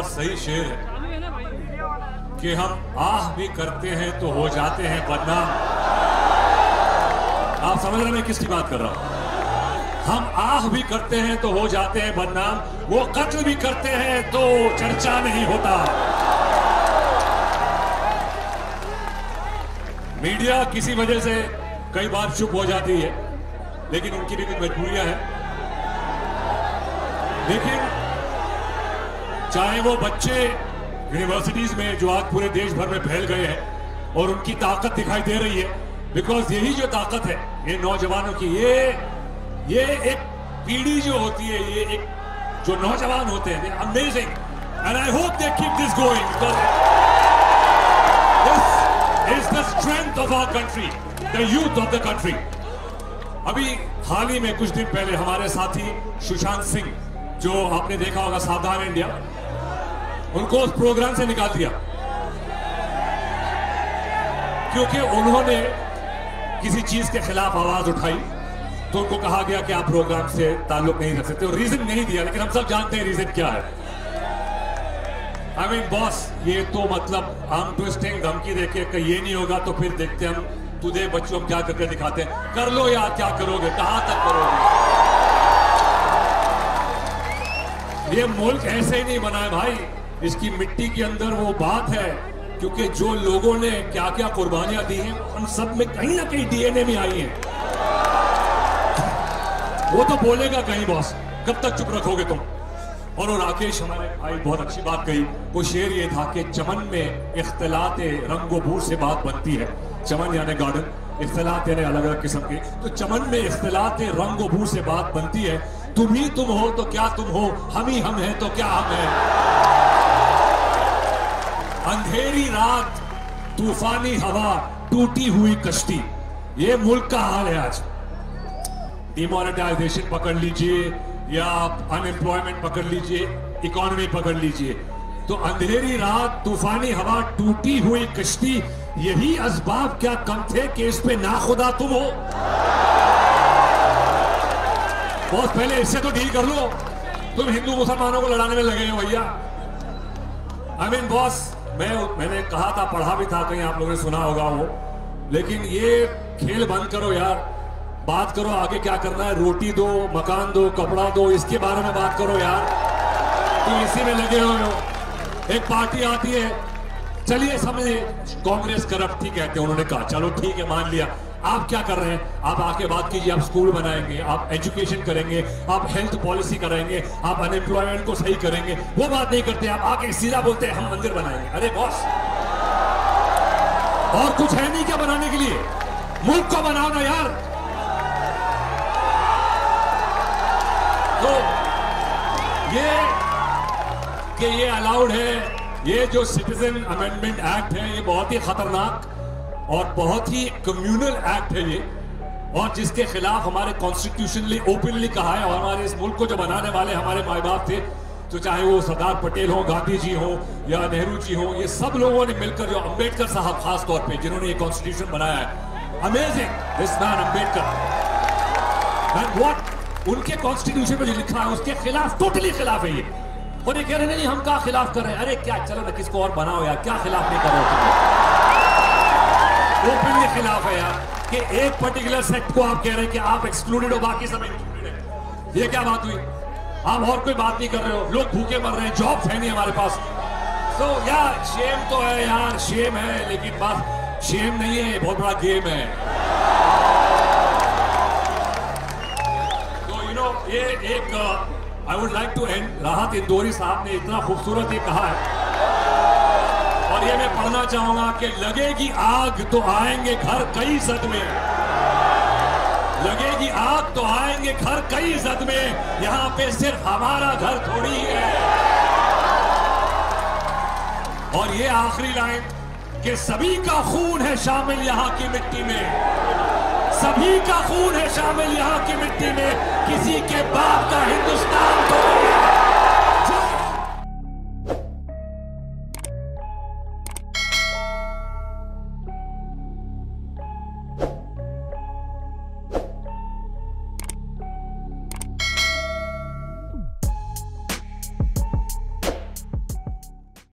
बहुत सही शेर है। कि हम आह भी करते हैं तो हो जाते हैं बदनाम। आप समझ रहे मैं किसकी बात कर रहा हूँ? हम आह भी करते हैं तो हो जाते हैं बदनाम। वो कत्ल भी करते हैं तो चर्चा नहीं होता। मीडिया किसी वजह से कई बार चुप हो जाती है, लेकिन उनकी भी कुछ मजबूरियाँ हैं। लेकिन चाहे वो बच्चे यूनिवर्सिटीज में जो आज पूरे देश भर में फैल गए हैं और उनकी ताकत दिखाई दे रही है बिकॉज़ यही जो ताकत है, ये नौजवानों की, ये ये एक पीढ़ी जो होती है, ये एक जो नौजवान होते हैं amazing and I hope they keep this going this is the strength of our country the youth of the country अभी हाल ही में कुछ दिन पहले हमारे साथी सुशांत सिंह जो आपने देखा होगा सावधान इंडिया, उनको उस प्रोग्राम से निकाल दिया। क्योंकि उन्होंने किसी चीज़ के खिलाफ आवाज़ उठाई तो उनको कहा गया कि आप प्रोग्राम से ताल्लुक नहीं रख सकते, और रीजन नहीं दिया, लेकिन हम सब जानते हैं रीजन क्या है। आई मीन बॉस ये तो मतलब आम ट्विस्टिंग धमकी देके कि ये नहीं होगा तो फिर देखते हम तुझे बच्चों हम क्या करके दिखाते हैं। कर लो यार, क्या करोगे, कहाँ तक करोगे? ये मुल्क ऐसे ही नहीं बना है भाई इसकी मिट्टी के अंदर वो बात है, क्योंकि जो लोगों ने क्या क्या कुर्बानियाँ दी हैं, उन सब में कहीं ना कहीं डीएनए में आई हैं। वो तो बोलेगा कहीं, बॉस, कब तक चुप रखोगे तुम? और राकेश हमारे, भाई, बहुत अच्छी बात कही। वो शेर ये था कि चमन में इख्तलात रंगो बूर से बात बनती है। चमन यानी गार्डन इख्तलात यानी अलग अलग किस्म के। तो चमन में इख्तलात रंगो बूर से बात बनती है। तुम ही तुम हो तो क्या तुम हो? हम ही हम हैं तो क्या हम हैं? अंधेरी रात, तूफानी हवा, टूटी हुई कश्ती। ये मुल्क का हाल है आज। डिमोनेटाइजेशन पकड़ लीजिए या आप अनएम्प्लॉयमेंट पकड़ लीजिए इकोनॉमी पकड़ लीजिए। तो अंधेरी रात, तूफानी हवा, टूटी हुई कश्ती, यही असबाब क्या कम थे? कि इस पे ना खुदा तुम हो। बहुत पहले इससे तो डील कर लो। तुम हिंदू मुसलमानों को लड़ाने में लगे हो भैया। आई मीन बॉस मैं, मैंने कहा था, पढ़ा भी था, कहीं आप लोगों ने सुना होगा वो। लेकिन ये खेल बंद करो यार। बात करो आगे क्या करना है। रोटी दो, मकान दो, कपड़ा दो, इसके बारे में बात करो यार। तुम इसी में लगे हुए हो। एक पार्टी आती है। चलिए समझिए, कांग्रेस करप्ट थी कहते हैं, उन्होंने कहा। चलो ठीक है, मान लिया। आप क्या कर रहे हैं? आप आके बात कीजिए, आप स्कूल बनाएँगे, आप एजुकेशन करेंगे, आप हेल्थ पॉलिसी कराएँगे, आप अनएम्प्लॉयमेंट को सही करेंगे, वो बात नहीं करते, आप आके सीधा बोलते हैं, हम मंदिर बनाएँगे। अरे बॉस और कुछ है नहीं क्या बनाने के लिए? मुल्क को बनाओ ना यार। तो ये कि ये अलाउड है, ये जो सिटीजन अमेंडमेंट एक्ट है, ये बहुत ही खतरनाक और बहुत ही कम्युनल एक्ट है ये। और जिसके खिलाफ हमारे कॉन्स्टिट्यूशनली ओपनली कहा है, और हमारे इस मुल्क को जो बनाने वाले हमारे माए बाप थे तो चाहे वो सरदार पटेल हो, गांधी जी हो, या नेहरू जी हो, ये सब लोगों ने मिलकर जो अंबेडकर साहब खास तौर पे, जिन्होंने ये कॉन्स्टिट्यूशन बनाया है amazing this man Ambedkar and what उनके कॉन्स्टिट्यूशन में जो लिखा है, उसके खिलाफ टोटली खिलाफ है ये। और ये कह रहे नहीं, हम क्या खिलाफ कर रहे हैं? अरे, क्या चलो ना, किसको और बनाओ यार, क्या खिलाफ नहीं कर रहे ओपनली खिलाफ है यार। कि एक पर्टिकुलर सेक्ट को आप कह रहे हैं कि आप एक्सक्लूडेड हो, बाकी सब इंक्लूडेड है। ये क्या बात हुई? आप और कोई बात नहीं कर रहे हो। लोग भूखे मर रहे हैं जॉब है नहीं हमारे पास। तो यार शेम तो है यार शेम है, लेकिन बात शेम नहीं है, बहुत बड़ा गेम है। तो यू नो ये एक I would like to and Rahat Indori साहब ने इतना खूबसूरत ये कहा है। और ये मैं पढ़ना चाहूँगा कि लगेगी आग तो आएँगे घर कई सद में। लगेगी आग तो आएँगे घर कई सद में। यहाँ पे सिर्फ़ हमारा घर थोड़ी है। और ये आखिरी लाइन कि सभी का खून है शामिल यहाँ की मिट्टी में। सभी का खून है शामिल यहाँ की मिट्टी में। किसी के बाप का नहीं